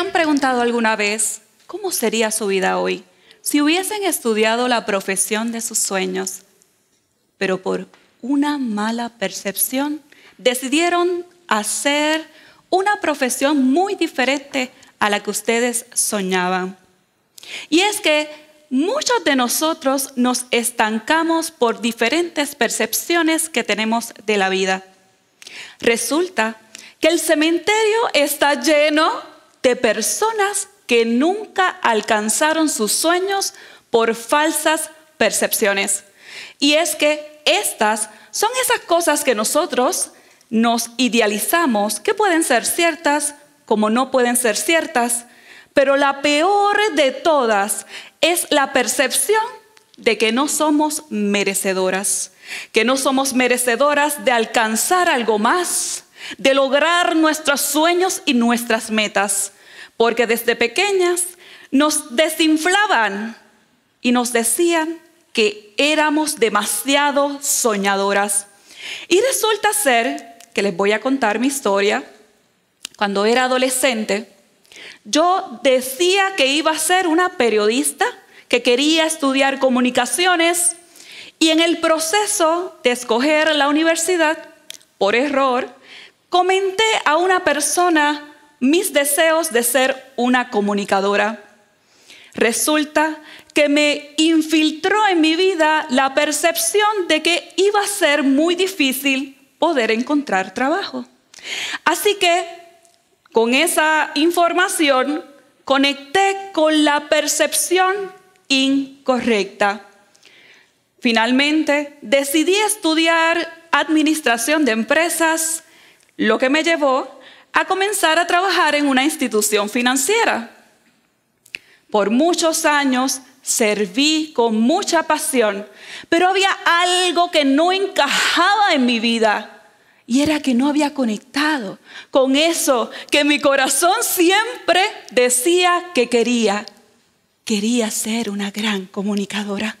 han preguntado alguna vez cómo sería su vida hoy si hubiesen estudiado la profesión de sus sueños, pero por una mala percepción decidieron hacer una profesión muy diferente a la que ustedes soñaban? Y es que muchos de nosotros nos estancamos por diferentes percepciones que tenemos de la vida. Resulta que el cementerio está lleno de personas que nunca alcanzaron sus sueños por falsas percepciones. Y es que estas son esas cosas que nosotros nos idealizamos, que pueden ser ciertas como no pueden ser ciertas, pero la peor de todas es la percepción de que no somos merecedoras, que no somos merecedoras de alcanzar algo más, de lograr nuestros sueños y nuestras metas, porque desde pequeñas nos desinflaban y nos decían que éramos demasiado soñadoras. Y resulta ser que les voy a contar mi historia. Cuando era adolescente, yo decía que iba a ser una periodista, que quería estudiar comunicaciones y en el proceso de escoger la universidad, por error, comenté a una persona mis deseos de ser una comunicadora. Resulta que me infiltró en mi vida la percepción de que iba a ser muy difícil poder encontrar trabajo. Así que con esa información conecté con la percepción incorrecta. Finalmente decidí estudiar administración de empresas, lo que me llevó a comenzar a trabajar en una institución financiera. Por muchos años serví con mucha pasión, pero había algo que no encajaba en mi vida y era que no había conectado con eso que mi corazón siempre decía que quería. Quería ser una gran comunicadora.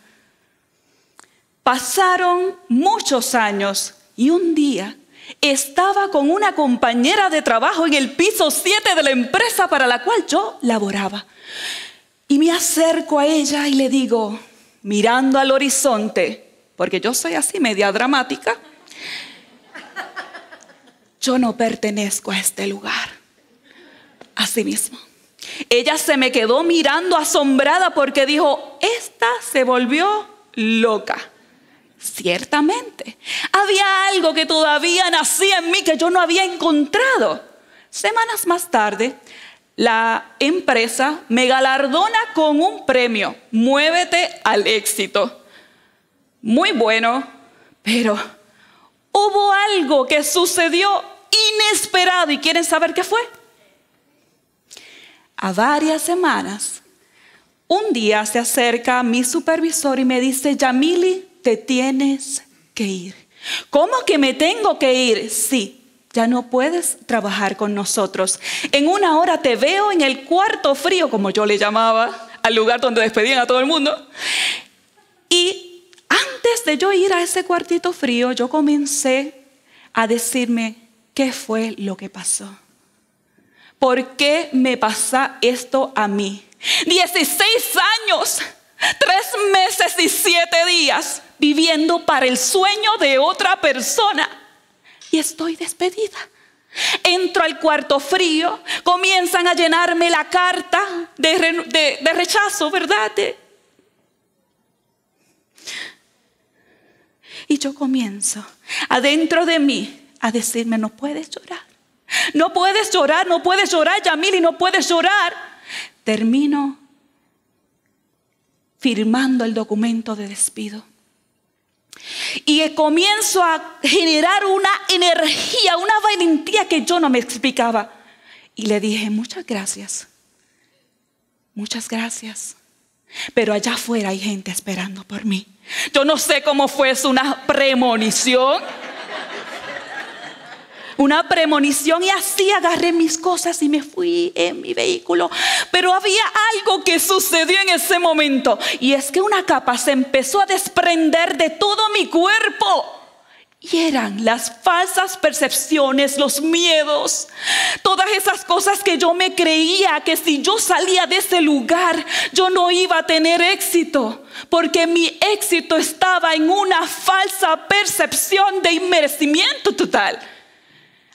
Pasaron muchos años y un día estaba con una compañera de trabajo en el piso 7 de la empresa para la cual yo laboraba. Y me acerco a ella y le digo, mirando al horizonte, porque yo soy así media dramática, yo no pertenezco a este lugar. Así mismo. Ella se me quedó mirando asombrada porque dijo, esta se volvió loca. Ciertamente, había algo que todavía nacía en mí que yo no había encontrado. Semanas más tarde, la empresa me galardona con un premio, muévete al éxito. Muy bueno, pero hubo algo que sucedió inesperado. ¿Y quieren saber qué fue? A varias semanas, un día se acerca mi supervisor y me dice, Yamili, te tienes que ir. ¿Cómo que me tengo que ir? Sí, ya no puedes trabajar con nosotros. En una hora te veo en el cuarto frío, como yo le llamaba, al lugar donde despedían a todo el mundo. Y antes de yo ir a ese cuartito frío, yo comencé a decirme, ¿Qué fue lo que pasó? ¿Por qué me pasa esto a mí? 16 años, 3 meses y 7 días viviendo para el sueño de otra persona y estoy despedida. Entro al cuarto frío, comienzan a llenarme la carta de, rechazo, ¿verdad? y yo comienzo adentro de mí a decirme, no puedes llorar. No puedes llorar, no puedes llorar, Yamili, no puedes llorar. Termino firmando el documento de despido. Y comienzo a generar una energía, una valentía que yo no me explicaba. Y le dije, muchas gracias. Muchas gracias. Pero allá afuera hay gente esperando por mí. Yo no sé cómo fue, una premonición una premonición y así agarré mis cosas y me fui en mi vehículo. Pero había algo que sucedió en ese momento y es que una capa se empezó a desprender de todo mi cuerpo. Y eran las falsas percepciones, los miedos, todas esas cosas que yo me creía que si yo salía de ese lugar yo no iba a tener éxito, porque mi éxito estaba en una falsa percepción de inmerecimiento total.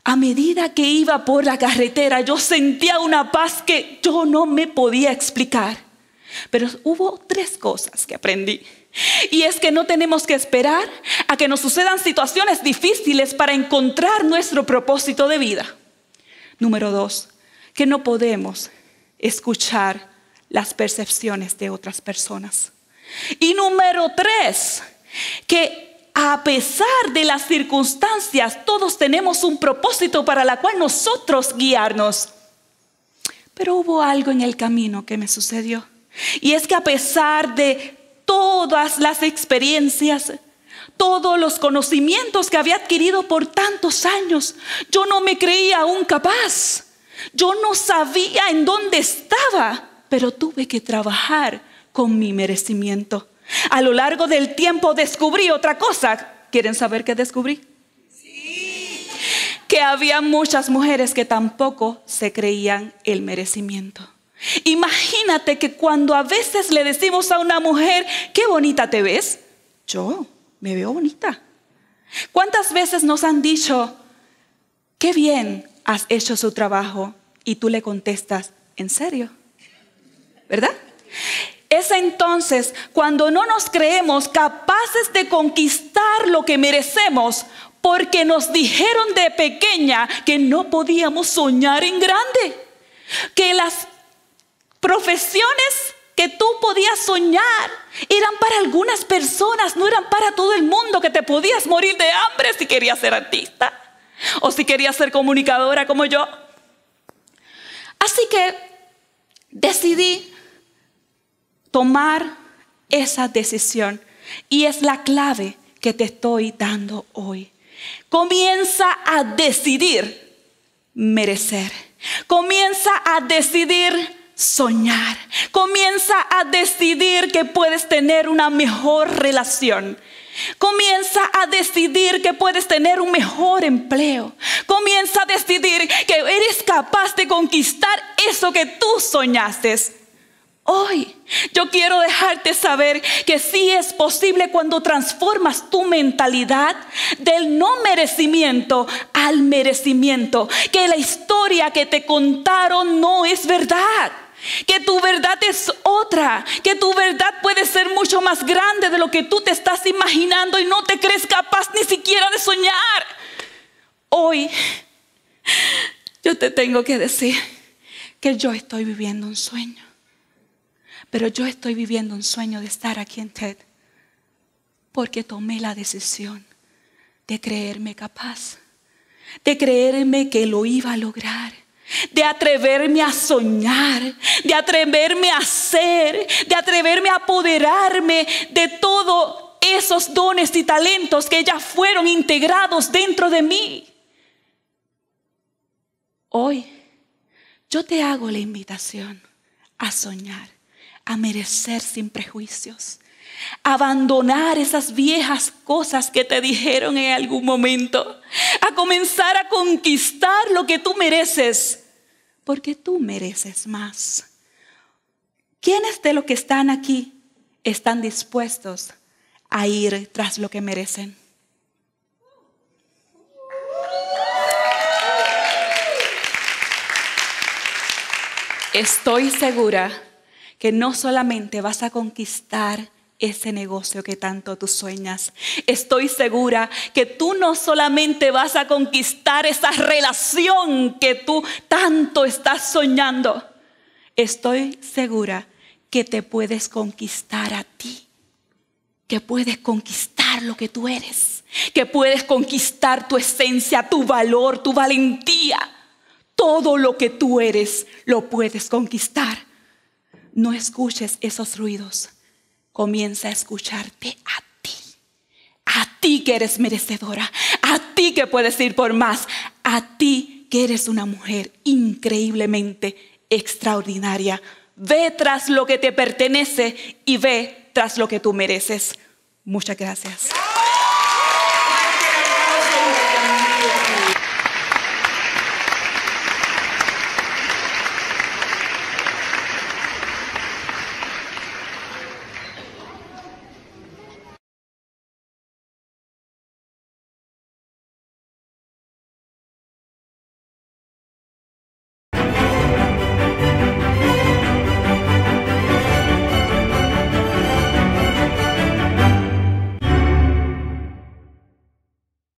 A medida que iba por la carretera yo sentía una paz que yo no me podía explicar. Pero hubo tres cosas que aprendí. Y es que no tenemos que esperar a que nos sucedan situaciones difíciles para encontrar nuestro propósito de vida. Número dos, que no podemos escuchar las percepciones de otras personas. Y número tres, que a pesar de las circunstancias, todos tenemos un propósito para la cual nosotros guiarnos. Pero hubo algo en el camino que me sucedió. Y es que a pesar de todas las experiencias, todos los conocimientos que había adquirido por tantos años. Yo no me creía aún capaz. Yo no sabía en dónde estaba, pero tuve que trabajar con mi merecimiento. A lo largo del tiempo descubrí otra cosa. ¿Quieren saber qué descubrí? Sí. Que había muchas mujeres que tampoco se creían el merecimiento. Imagínate que cuando a veces le decimos a una mujer, qué bonita te ves, yo me veo bonita. ¿Cuántas veces nos han dicho, qué bien has hecho su trabajo? Y tú le contestas, ¿en serio? ¿Verdad? Es entonces cuando no nos creemos capaces de conquistar lo que merecemos porque nos dijeron de pequeña que no podíamos soñar en grande, que las profesiones que tú podías soñar eran para algunas personas, no eran para todo el mundo, que te podías morir de hambre si querías ser artista o si querías ser comunicadora como yo. Así que decidí tomar esa decisión y es la clave que te estoy dando hoy. Comienza a decidir merecer. Comienza a decidir soñar. Comienza a decidir que puedes tener una mejor relación. Comienza a decidir que puedes tener un mejor empleo. Comienza a decidir que eres capaz de conquistar eso que tú soñaste. Hoy yo quiero dejarte saber que sí es posible cuando transformas tu mentalidad del no merecimiento al merecimiento. Que la historia que te contaron no es verdad que tu verdad es otra, que tu verdad puede ser mucho más grande de lo que tú te estás imaginando y no te crees capaz ni siquiera de soñar. Hoy yo te tengo que decir que yo estoy viviendo un sueño, pero yo estoy viviendo un sueño de estar aquí en TED porque tomé la decisión de creerme capaz, de creerme que lo iba a lograr de atreverme a soñar, de atreverme a ser, de atreverme a apoderarme de todos esos dones y talentos que ya fueron integrados dentro de mí. Hoy yo te hago la invitación a soñar, a merecer sin prejuicios, abandonar esas viejas cosas que te dijeron en algún momento, a comenzar a conquistar lo que tú mereces, porque tú mereces más. ¿Quiénes de los que están aquí están dispuestos a ir tras lo que merecen? Estoy segura que no solamente vas a conquistar ese negocio que tanto tú sueñas. Estoy segura que tú no solamente vas a conquistar esa relación que tú tanto estás soñando. Estoy segura que te puedes conquistar a ti. Que puedes conquistar lo que tú eres. Que puedes conquistar tu esencia, tu valor, tu valentía. Todo lo que tú eres lo puedes conquistar. No escuches esos ruidos comienza a escucharte a ti. A ti que eres merecedora, a ti que puedes ir por más, a ti que eres una mujer increíblemente extraordinaria. Ve tras lo que te pertenece y ve tras lo que tú mereces. Muchas gracias.